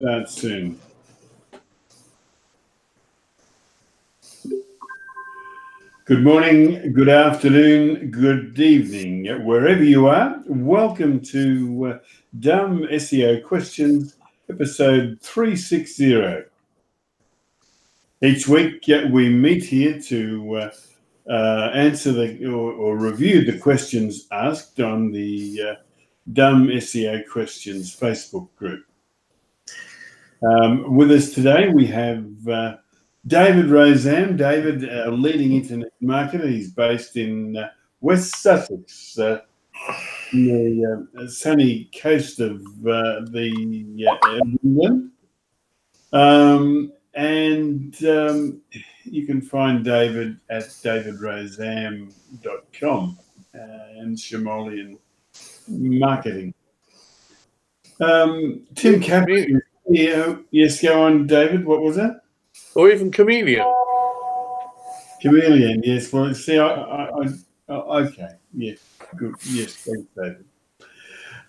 Start soon. Good morning, good afternoon, good evening, wherever you are. Welcome to uh, Dumb SEO Questions, episode 360. Each week uh, we meet here to uh, uh, answer the or, or, review the questions asked on the uh, Dumb SEO Questions Facebook group. Um, with us today we have uh, David Rosam. David, a leading internet marketer. He's based in uh, West Sussex, uh, the uh, sunny coast of uh, the England. Um, and um, you can find David at davidrosam.com uh, and Shimolian Marketing. Um, Tim Capper. Yeah, yes, go on, David. What was that? Or even chameleon. Chameleon, yes. Well, see, I, I, I okay, yes, good, yes, thanks, David.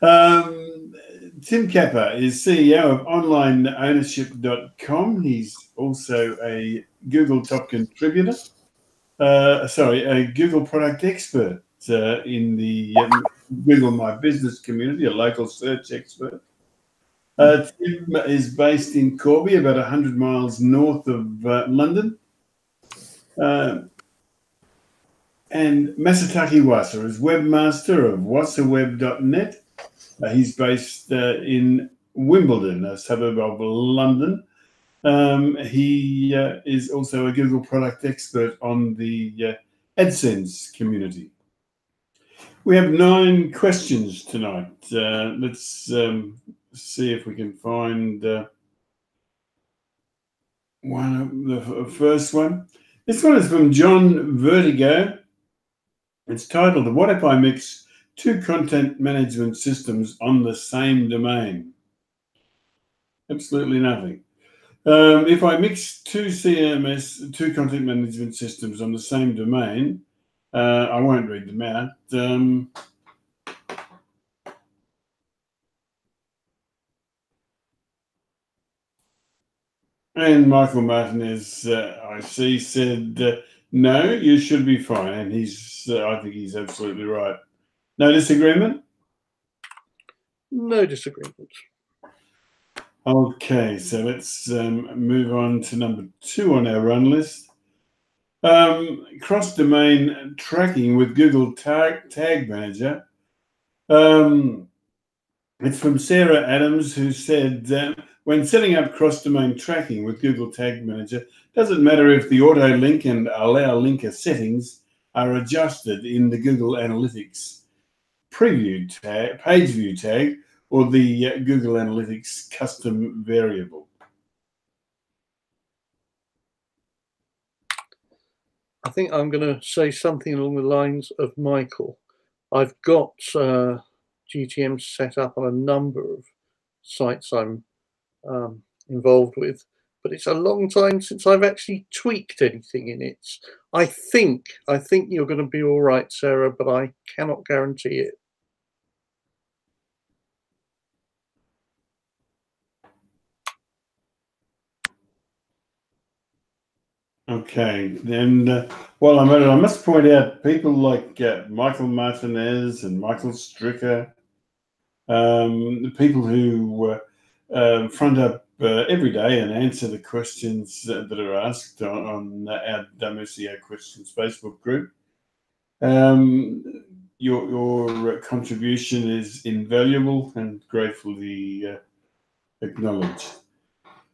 Um, Tim Capper is CEO of OnlineOwnership.com. He's also a Google top contributor. Uh, sorry, a Google product expert uh, in the um, Google My Business community, a local search expert. Uh, Tim is based in Corby, about 100 miles north of uh, London. Uh, and Masataki Wasa is webmaster of wasaweb.net uh, he's based uh, in Wimbledon, a suburb of London. Um, he uh, is also a Google product expert on the AdSense community. We have nine questions tonight. Let's um, see if we can find uh, one. Of the first one. This one is from John Vertigo. It's titled "What if I mix two content management systems on the same domain? Absolutely nothing. Um, if I mix two CMS, two content management systems on the same domain, uh, I won't read them out. Um, and Michael Martinez, uh, I see, said, uh, no, you should be fine. And he's, uh, I think he's absolutely right. No disagreement? No disagreement. Okay, so let's um, move on to number two on our run list. Um, cross domain tracking with Google Tag, Tag Manager. Um, it's from Sarah Adams, who said that when setting up cross domain tracking with Google Tag Manager, doesn't matter if the auto link and allow linker settings are adjusted in the Google Analytics preview tag, page view tag, or the uh, Google Analytics custom variable? I think I'm going to say something along the lines of Michael. I've got uh, GTM set up on a number of sites I'm um, involved with, but it's a long time since I've actually tweaked anything in it. I think I think you're going to be all right, Sarah, but I cannot guarantee it. Okay, and uh, I'm at it, I must point out people like uh, Michael Martinez and Michael Stricker, um, the people who uh, um, front up uh, every day and answer the questions that are asked on, on our SEO Questions Facebook group. Um, your, your contribution is invaluable and gratefully uh, acknowledged.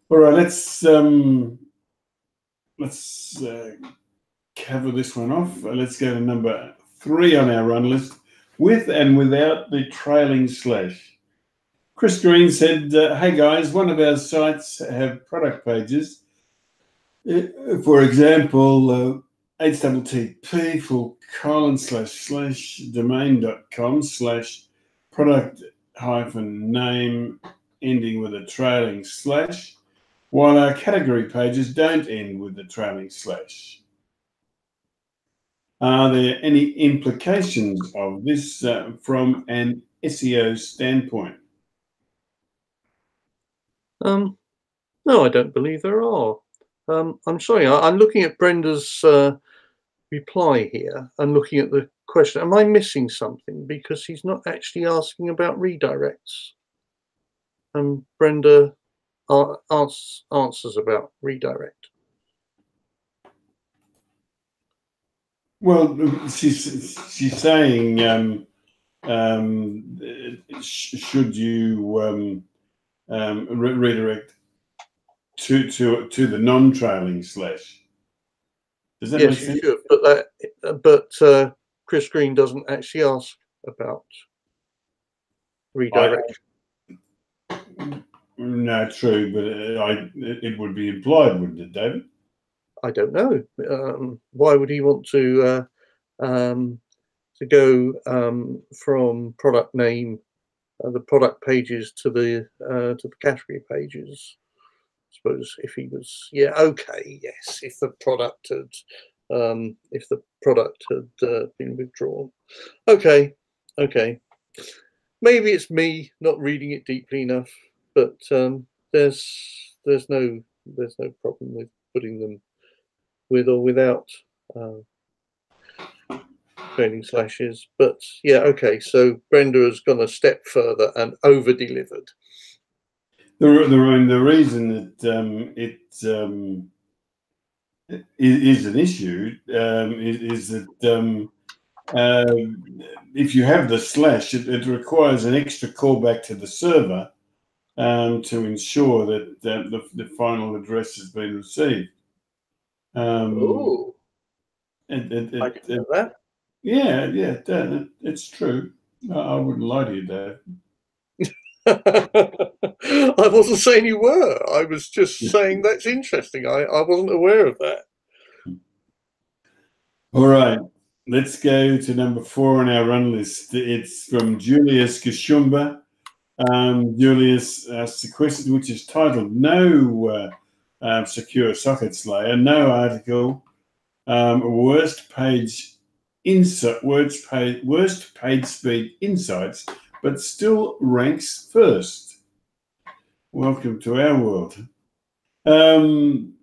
All right, let's um, let's uh, cover this one off. Let's go to number three on our run list with and without the trailing slash. Chris Green said, uh, Hey guys, one of our sites have product pages. Uh, for example, uh, http full colon slash slash domain.com slash product hyphen name ending with a trailing slash while our category pages don't end with the trailing slash. Are there any implications of this uh, from an SEO standpoint? Um, no, I don't believe there are. Um, I'm sorry, I, am looking at Brenda's uh, reply here and looking at the question. Am I missing something? Because he's not actually asking about redirects. And Brenda uh, answers about redirect. Well, she's she's saying, um, um, should you um, um, re redirect to to to the non-trailing slash? Does that yes, you should, but that, but uh, Chris Green doesn't actually ask about redirection. No, true, but uh, I, it would be implied, wouldn't it, David? I don't know. Um, why would he want to uh, um, to go um, from product name, uh, the product pages to the uh, to the category pages? I suppose if he was, yeah, okay, yes, if the product had um, if the product had uh, been withdrawn, okay, okay. Maybe it's me not reading it deeply enough but um, there's there's no there's no problem with putting them with or without uh, trailing slashes. But yeah, okay. So Brenda has gone a step further and over delivered. The, the, the reason that um, it um, is an issue um, is, is, that um, uh, if you have the slash, it, it, requires an extra callback to the server um, to ensure that, that the, the, final address has been received. Um, Ooh. It, it, it, I can know that. Yeah, yeah, that, it's true. I wouldn't lie to you, Dave. I wasn't saying you were. I was just saying that's interesting. I, I wasn't aware of that. All right. Let's go to number four on our run list. It's from Julius Kashumba. Um, Julius asked a question which is titled No uh, um, Secure Sockets Layer, no article, um, worst page insert, worst page, worst page speed insights, but still ranks first. Welcome to our world. Um,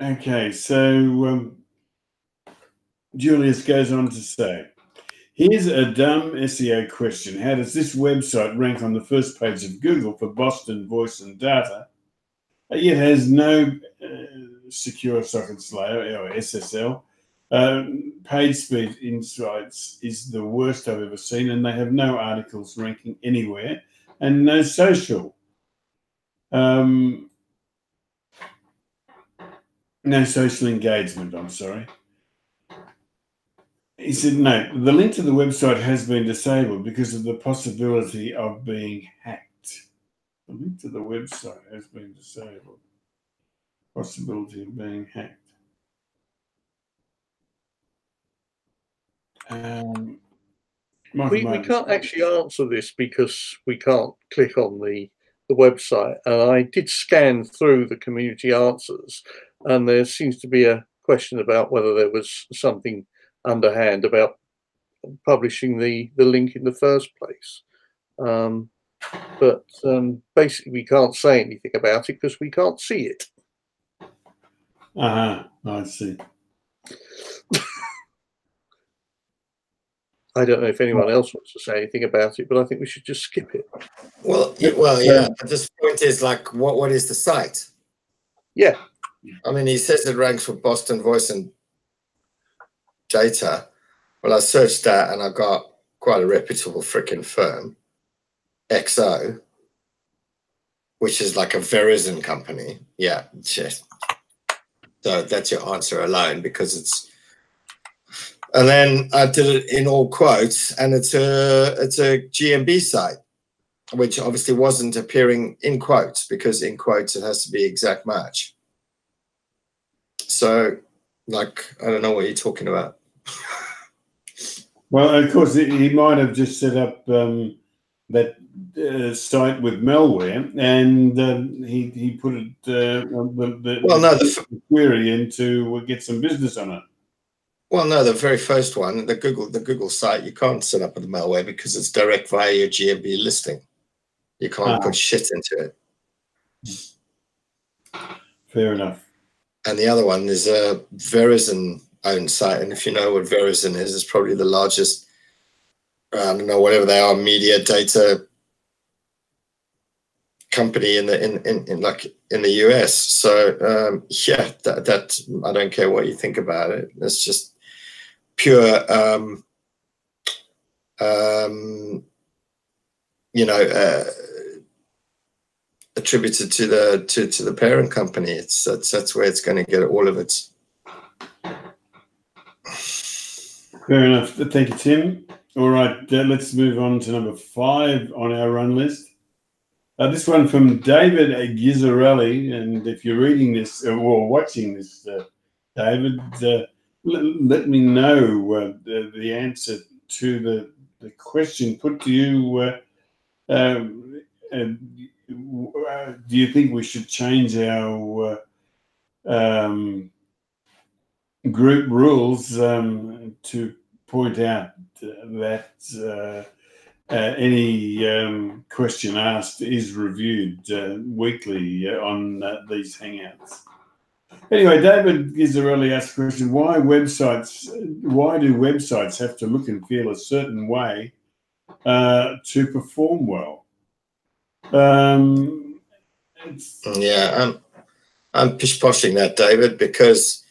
okay, so um, Julius goes on to say, Here's a dumb SEO question. How does this website rank on the first page of Google for Boston voice and data? It has no uh, secure socket layer or SSL. Um, page speed insights is the worst I've ever seen, and they have no articles ranking anywhere and no social. Um, no social engagement, I'm sorry. He said, no, the link to the website has been disabled because of the possibility of being hacked. The link to the website has been disabled. Possibility of being hacked. Um, we, we can't actually answer this because we can't click on the, the website. And I did scan through the community answers, and there seems to be a question about whether there was something underhand about publishing the the link in the first place. Um, but um, basically, we can't say anything about it because we can't see it. Ah, uh -huh. I see. I don't know if anyone else wants to say anything about it, but I think we should just skip it. Well, yeah, well, yeah. But this point is like, what what is the site? Yeah. I mean, he says it ranks for Boston Voice and data. Well, I searched that and I got quite a reputable freaking firm, XO, which is like a Verizon company. Yeah, so that's your answer alone because it's. And then I did it in all quotes, and it's a it's a GMB site, which obviously wasn't appearing in quotes because in quotes it has to be exact match. So, like, I don't know what you're talking about. Well, of course, he might have just set up um, that uh, site with malware, and uh, he he put it uh, the, the, well, no, the, query in to get some business on it. Well, no, the very first one, the Google the Google site, you can't set up with malware because it's direct via your GMB listing. You can't ah. put shit into it. Fair enough. And the other one is a Verizon owned site. And if you know what Verizon is, it's probably the largest, I don't know, whatever they are, media data company in the in, in, in like in the US. So um, yeah, that, that I don't care what you think about it. It's just pure um, um, you know uh, attributed to the to, to the parent company. It's that's that's where it's going to get all of its. Fair enough. Thank you, Tim. All right, uh, let's move on to number five on our run list. Uh, this one from David Gizzarelli, and if you're reading this uh, or watching this, uh, David, uh, let, let, me know uh, the, the, answer to the, the question put to you. Um, do you think we should change our um, group rules um, to point out that uh, any um, question asked is reviewed uh, weekly uh, on uh, these hangouts. Anyway, David Gizzarelli asked a question: Why websites? Why do websites have to look and feel a certain way uh, to perform well? Um, yeah, I'm I'm pish poshing that, David, because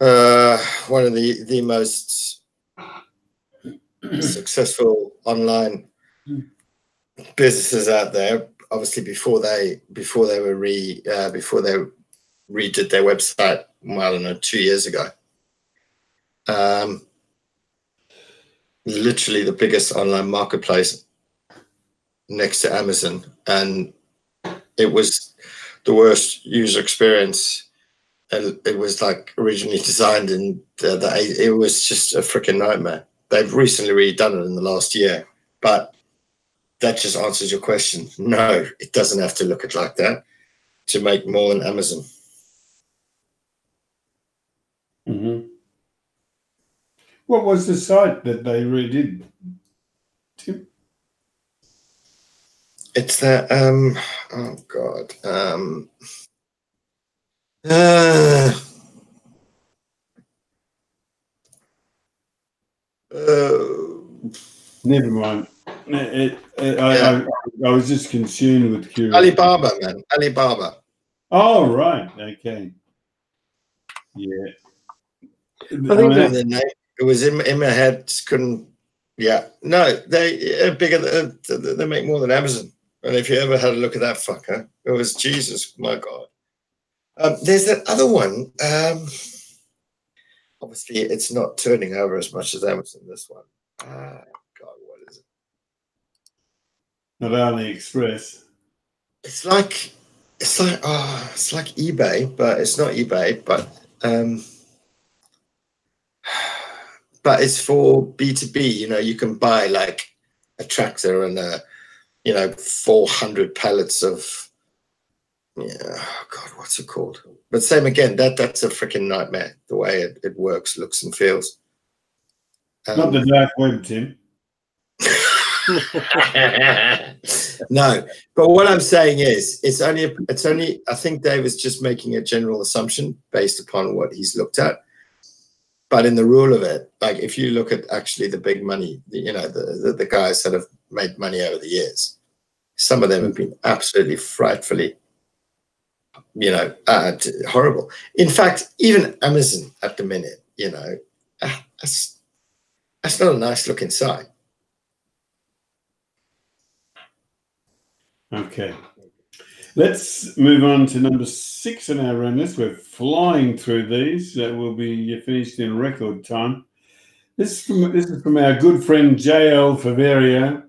uh, one of the the most successful online businesses out there. Obviously, before they before they were re uh, before they redid their website, well, I don't know, two years ago. Um, literally the biggest online marketplace next to Amazon, and it was the worst user experience. And it was like originally designed in the, the it was just a freaking nightmare. They've recently redone it in the last year, but that just answers your question. No, it doesn't have to look like that to make more than Amazon. Mm-hmm. What was the site that they redid, Tim? It's that. Um, oh God. Um, uh, Never mind. It, it, I, yeah. I, I, was just consumed with curiosity. Alibaba, man. Alibaba. Oh, right. Okay. Yeah. I think I mean, name, it was in, in my head. Couldn't. Yeah. No, they are bigger. Than, they make more than Amazon. And if you ever had a look at that fucker, it was Jesus, my God. Um, there's that other one. Um, obviously it's not turning over as much as Amazon. This one, ah, God, what is it? Not AliExpress. It's like it's like oh, it's like eBay, but it's not eBay, but um, but it's for B two B. You know, you can buy like a tractor and a you know 400 pallets of yeah oh god what's it called? But same again that that's a freaking nightmare the way it, it works looks and feels. Um, not the dark web tim. No but what i'm saying is it's only it's only i think dave is just making a general assumption based upon what he's looked at. But in the rule of it like if you look at actually the big money you know the, the, the guys that have made money over the years some of them have been absolutely frightfully you know, uh, horrible. In fact, even Amazon at the minute, you know, uh, that's that's not a nice looking site. Okay. Let's move on to number six in our run list. We're flying through these. Uh, we'll be finished in record time. This is from, this is from our good friend JL Faveria.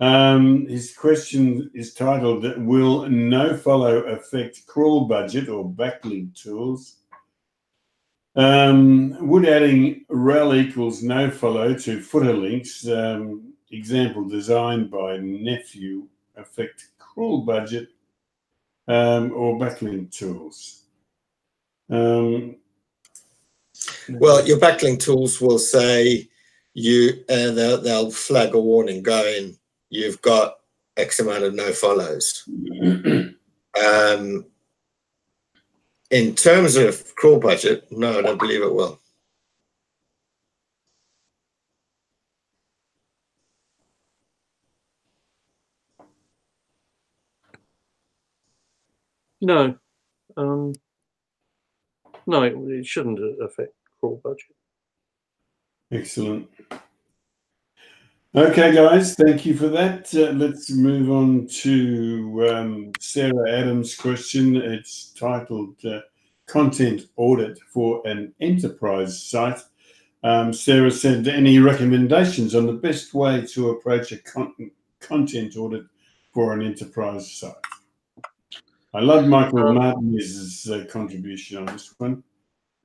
Um, his question is titled Will nofollow affect crawl budget or backlink tools? Um, would adding rel equals nofollow to footer links, um, example designed by Nephew, affect crawl budget um, or backlink tools? Um, well, your backlink tools will say you, uh, they'll, they'll flag a warning going you've got X amount of no follows. Um, in terms of crawl budget, no, I don't believe it will. No. Um, no, it, it shouldn't affect crawl budget. Excellent. Okay, guys, thank you for that. Uh, let's move on to um, Sarah Adams' question. It's titled uh, Content Audit for an Enterprise Site. Um, Sarah said, Any recommendations on the best way to approach a con- content audit for an enterprise site? I love Michael Um, Martinez's uh, contribution on this one.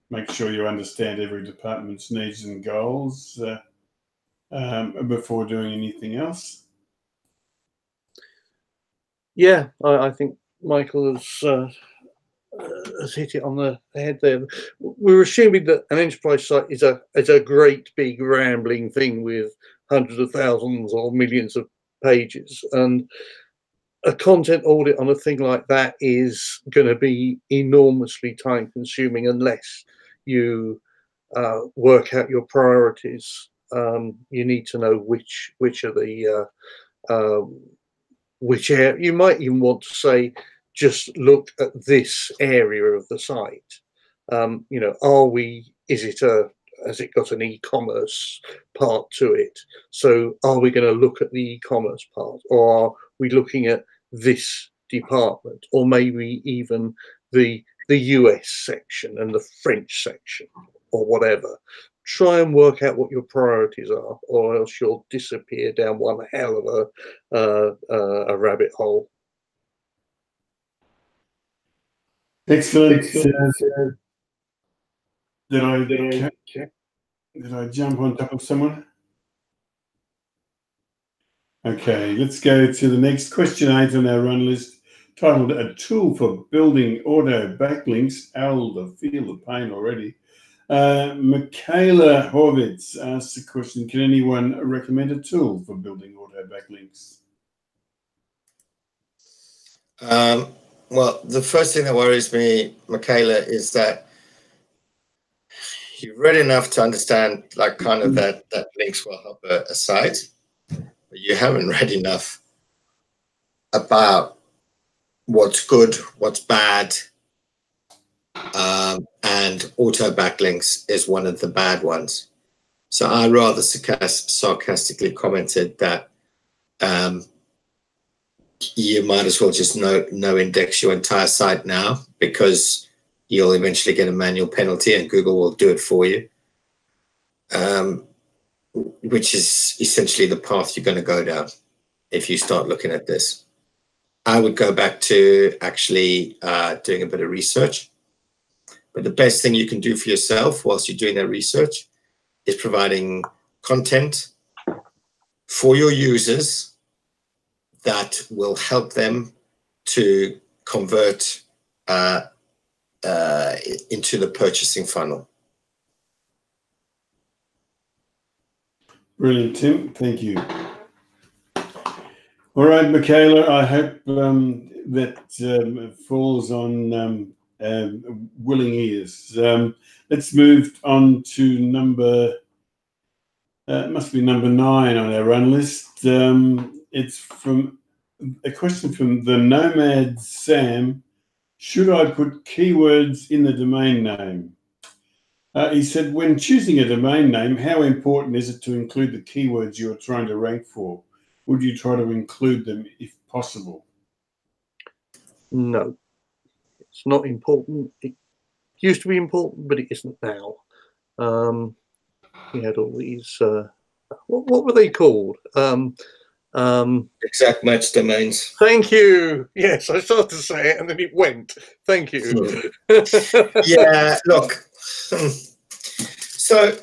Make sure you understand every department's needs and goals. Um, before doing anything else. Yeah, I, I think Michael has uh, uh, has hit it on the head there. We're assuming that an enterprise site is a is a great big rambling thing with hundreds of thousands or millions of pages, and a content audit on a thing like that is going to be enormously time consuming unless you uh, work out your priorities. Um, you need to know which which are the uh, um, which area you might even want to say just look at this area of the site. Um, you know are we is it a has it got an e-commerce part to it? So are we going to look at the e-commerce part or are we looking at this department or maybe even the the us section and the french section or whatever try and work out what your priorities are or else you'll disappear down one hell of a uh, uh, a rabbit hole Excellent. Uh, did I did I did I jump on top of someone? Okay, let's go to the next question eight on our run list, titled "A Tool for Building Auto Backlinks." Al, I feel the pain already. Uh, Michaela Horvitz asks the question: Can anyone recommend a tool for building auto backlinks? Um, well, the first thing that worries me, Michaela, is that you've read enough to understand, like, kind of that that links will help a, a site, but you haven't read enough about what's good, what's bad, um, and auto backlinks is one of the bad ones. So I rather sarcastically commented that um, you might as well just no no index your entire site now because you'll eventually get a manual penalty and Google will do it for you. Um, which is essentially the path you're going to go down if you start looking at this. I would go back to actually uh, doing a bit of research. But the best thing you can do for yourself whilst you're doing that research is providing content for your users that will help them to convert uh, uh, into the purchasing funnel. Brilliant, Tim. Thank you. All right, Michaela, I hope um, that um, falls on um, um, willing ears. Um, let's move on to number, uh, it must be number nine on our run list. Um, it's from a question from the Nomad Sam. Should I put keywords in the domain name? Uh, he said, when choosing a domain name, how important is it to include the keywords you're trying to rank for? Would you try to include them if possible? no it's not important it used to be important but it isn't now um we had all these uh what, what were they called um um Exact match domains. thank you yes i started to say it and then it went thank you yeah, look. hmm. So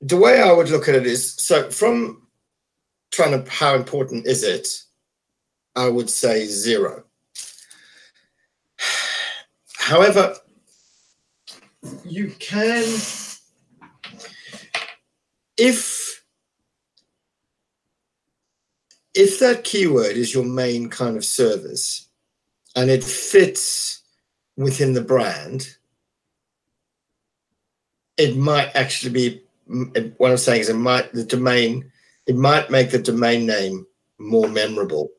the way I would look at it is so from trying to how important is it? I would say zero. However, you can if if that keyword is your main kind of service and it fits within the brand, it might actually be what I'm saying is it might the domain it might make the domain name more memorable.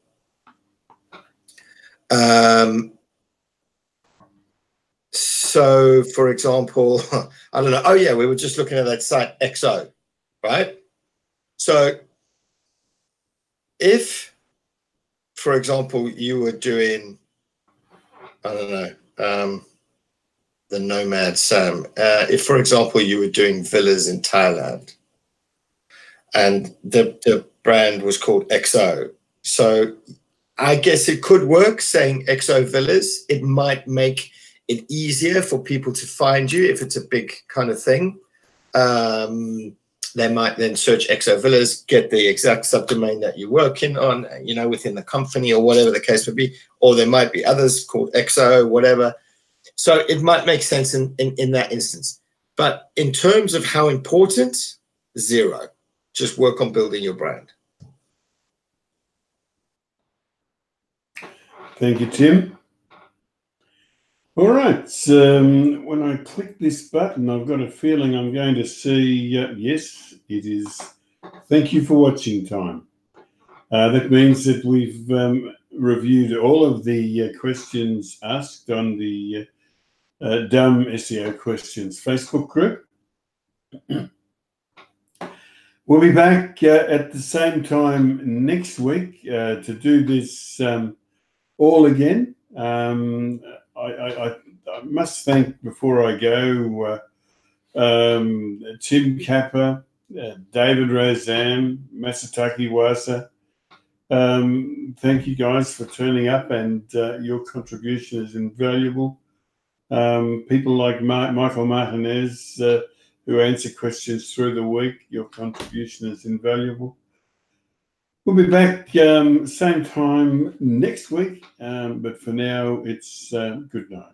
Um, so, for example, I don't know. Oh yeah, we were just looking at that site XO, right? So, if, for example, you were doing, I don't know, um, the Nomad Sam. Uh, if, for example, you were doing villas in Thailand, and the the brand was called XO, so I guess it could work saying XO Villas. It might make it easier for people to find you if it's a big kind of thing. Um, they might then search XO Villas, get the exact subdomain that you're working on, you know, within the company or whatever the case may be. Or there might be others called XO, whatever. So it might make sense in, in, in that instance. But in terms of how important, zero. Just work on building your brand. Thank you, Tim. All right. Um, when I click this button, I've got a feeling I'm going to see, uh, yes, it is. Thank you for watching time. Uh, that means that we've um, reviewed all of the uh, questions asked on the uh, uh, Dumb SEO Questions Facebook group. we'll be back uh, at the same time next week to do this um, all again. I, I, I, must thank before I go uh, um, Tim Capper, uh, David Rosam, Masataki Wasa. Um, thank you guys for turning up, and uh, your contribution is invaluable. Um, people like Michael Martinez, uh, who answer questions through the week, your contribution is invaluable. We'll be back um, same time next week, um, but for now, it's uh, good night.